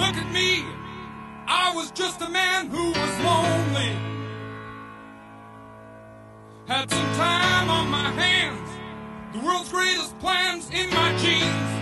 Look at me. I was just a man who was lonely. Had some time on my hands. The world's greatest plans in my jeans.